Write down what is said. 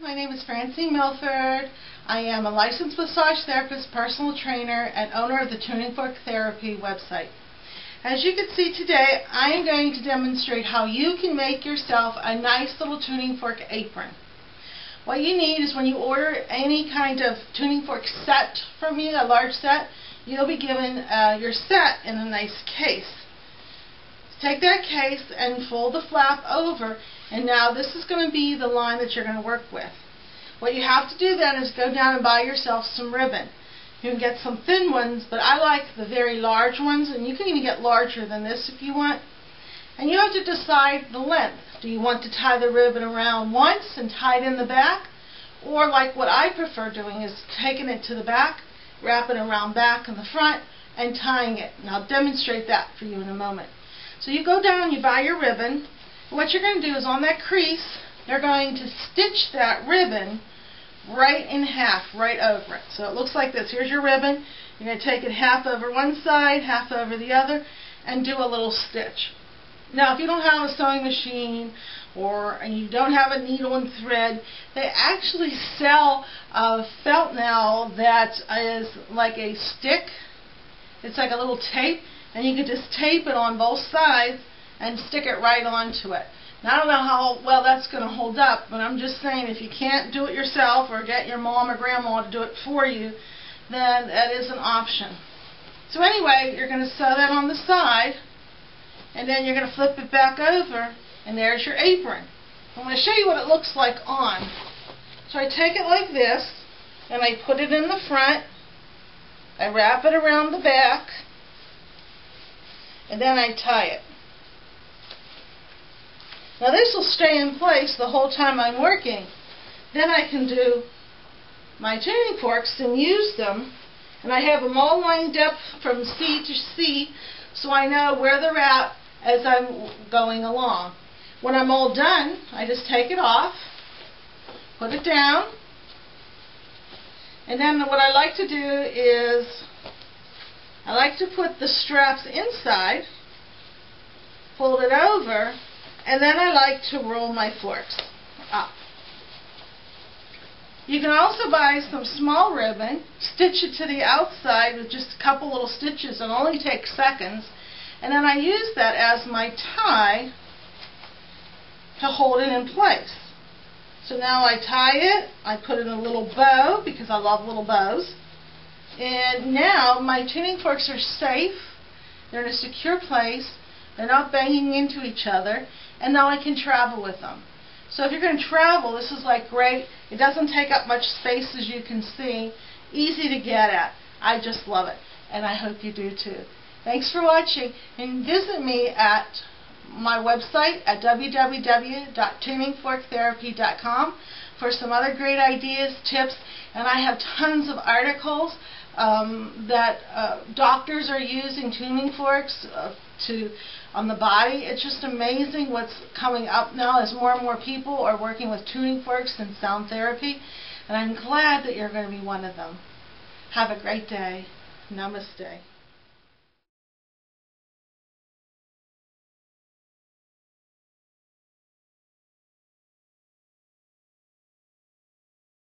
my name is Francine Milford. I am a licensed massage therapist, personal trainer, and owner of the Tuning Fork Therapy website. As you can see today, I am going to demonstrate how you can make yourself a nice little tuning fork apron. What you need is when you order any kind of tuning fork set from me, a large set, you'll be given uh, your set in a nice case. Take that case and fold the flap over and now this is going to be the line that you're going to work with. What you have to do then is go down and buy yourself some ribbon. You can get some thin ones, but I like the very large ones, and you can even get larger than this if you want. And you have to decide the length. Do you want to tie the ribbon around once and tie it in the back? Or like what I prefer doing is taking it to the back, wrapping it around back and the front, and tying it. And I'll demonstrate that for you in a moment. So you go down, you buy your ribbon, what you're going to do is on that crease, you're going to stitch that ribbon right in half, right over it. So it looks like this. Here's your ribbon. You're going to take it half over one side, half over the other, and do a little stitch. Now, if you don't have a sewing machine or you don't have a needle and thread, they actually sell a felt now that is like a stick. It's like a little tape, and you can just tape it on both sides and stick it right onto it. Now, I don't know how well that's going to hold up, but I'm just saying if you can't do it yourself or get your mom or grandma to do it for you, then that is an option. So anyway, you're going to sew that on the side, and then you're going to flip it back over, and there's your apron. I'm going to show you what it looks like on. So I take it like this, and I put it in the front, I wrap it around the back, and then I tie it. Now this will stay in place the whole time I'm working. Then I can do my tuning forks and use them. And I have them all lined up from C to C so I know where they're at as I'm going along. When I'm all done, I just take it off, put it down, and then what I like to do is I like to put the straps inside, fold it over, and then I like to roll my forks up. You can also buy some small ribbon, stitch it to the outside with just a couple little stitches and only take seconds. And then I use that as my tie to hold it in place. So now I tie it, I put in a little bow because I love little bows. And now my tuning forks are safe, they're in a secure place, they're not banging into each other, and now I can travel with them. So if you're going to travel, this is like great. It doesn't take up much space as you can see. Easy to get at. I just love it, and I hope you do too. Thanks for watching, and visit me at my website at www.tuningforktherapy.com for some other great ideas, tips, and I have tons of articles um, that uh, doctors are using tuning forks uh, to on the body. It's just amazing what's coming up now as more and more people are working with tuning forks and sound therapy. And I'm glad that you're going to be one of them. Have a great day. Namaste.